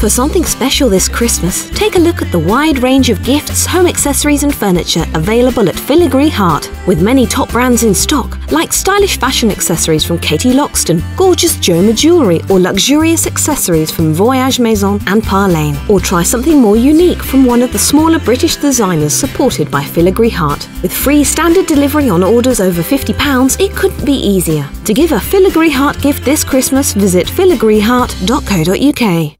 For something special this Christmas, take a look at the wide range of gifts, home accessories, and furniture available at Filigree Heart, with many top brands in stock, like stylish fashion accessories from Katie Loxton, gorgeous Joma jewellery, or luxurious accessories from Voyage Maison and Parlane. Or try something more unique from one of the smaller British designers supported by Filigree Heart. With free standard delivery on orders over £50, it couldn't be easier. To give a Filigree Heart gift this Christmas, visit filigreeheart.co.uk.